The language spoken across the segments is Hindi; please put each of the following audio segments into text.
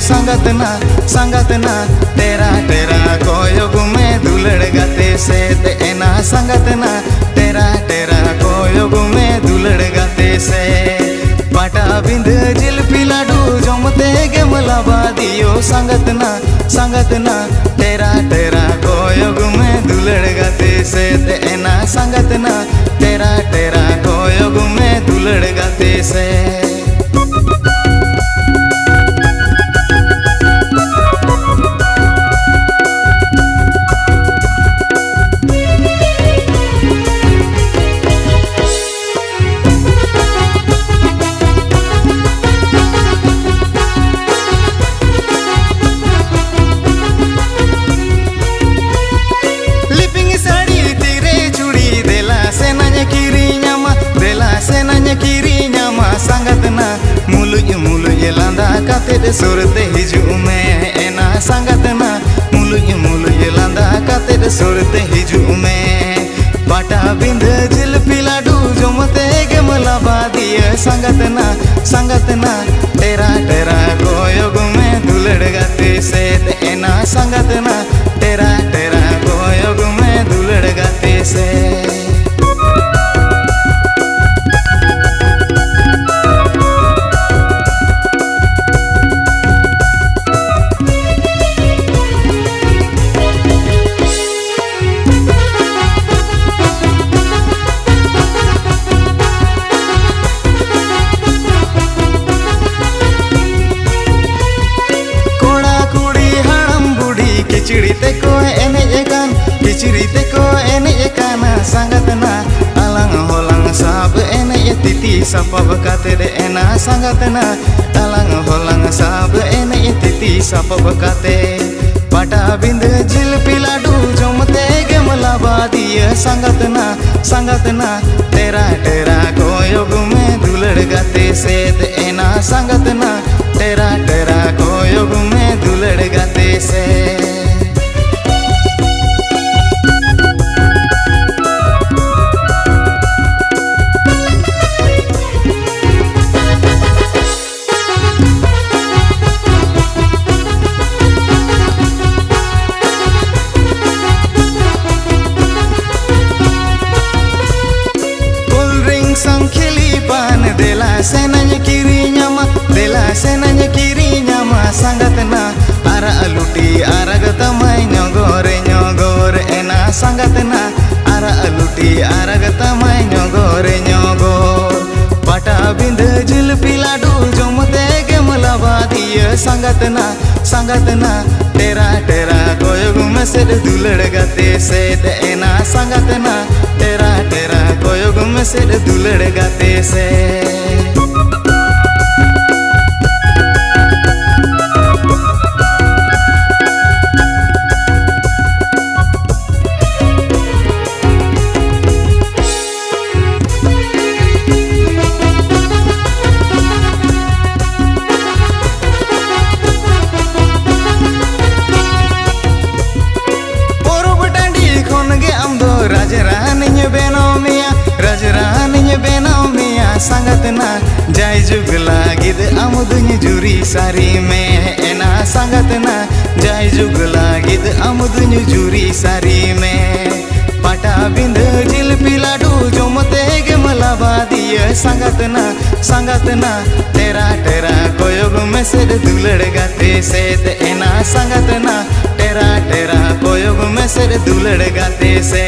संगत ना संगत ना, तेरा तेरा कोयोग में दुलड़ गते से देना संगत ना, तेरा तेरा कोयोग में दुलड़ गते से। बाटा बिंद जिलपी लाडू जमते गे मलाबा दियो संगत ना संगत ना, तेरा hiju me ena sangat na mulunya mulunya landa kate de surte hiju me पाटा बिंद जिल पिलाडू जमते गे मला बादिया संगत ना संगत ना तेरा ए तिति सपब काते रे एना संगत ना अलंग होलंग सब एने तिति सपब काते पाटा बिंद जिल पिलाडू जमते गे मला बादिया संगत ना संगत ना तेरा तेरा कोयोग में दुलड़ गाते से एना संगत ना तेरा तेरा कोयोग ara aluti ara gata mai nyogore nyogor pata bind jil piladu jomte ge malabadiya sangat na sangat na तेरा तेरा कोयोग में से दुलड़ गाते से एना संगत ना तेरा तेरा राजरानी बेनौ मेया राजरानी बेनौ मेया। संगत ना जय जुग लागिद अमुदुन जुरी सारी में। एना संगत ना जय जुग लागिद अमुदुन जुरी सारी में। पाटा बिंद जिलपी लाडू जोमते गे मलाबा दिए। संगत ना संगत ना, तेरा तेरा कोयोग में से दुलड़ गाते से। एना संगत ना कोयोग से दुलड़ गाते से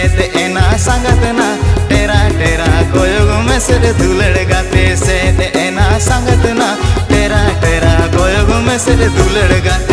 एना संगत ना टेरा टेरा कोयोग में से दुलड़ गाते से एना संगत ना टेरा टेरा कोयोग में से दुलड़ गाते